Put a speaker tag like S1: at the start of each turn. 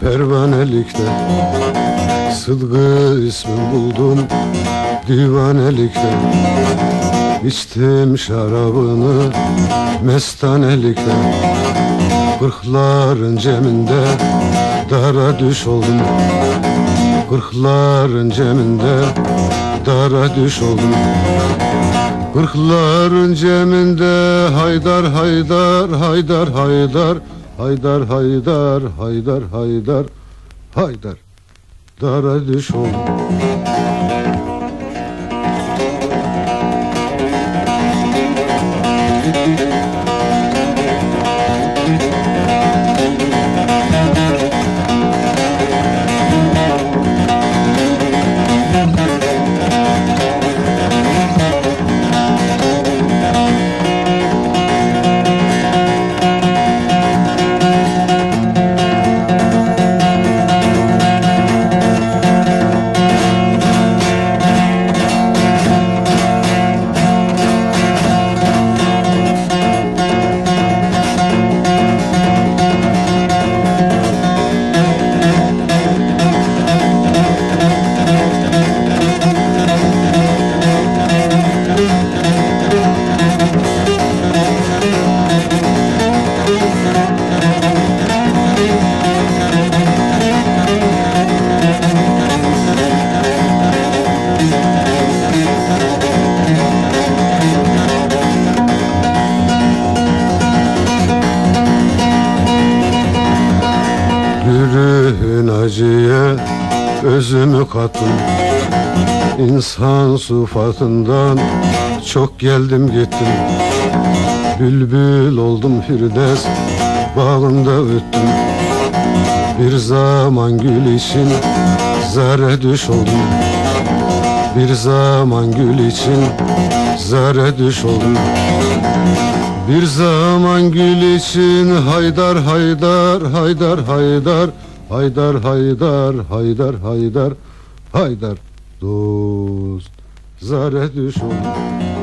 S1: divanelikte Sıdkı ismi buldum divanelikte. İçtim şarabını mestanelikte. Kırkların ceminde dara düş oldum. Kırkların ceminde dara düş oldum. Kırkların ceminde haydar haydar haydar haydar Haydar haydar haydar haydar haydar. Dara düş oldum özümü kattım İnsan sıfatından çok geldim gittim Bülbül oldum Firdevs bağında öttüm. Bir zaman gül için zerre düş oldum. Bir zaman gül için zerre düş oldum. Bir zaman gül için haydar haydar haydar haydar haydar haydar haydar haydar haydar dost zare düş oldum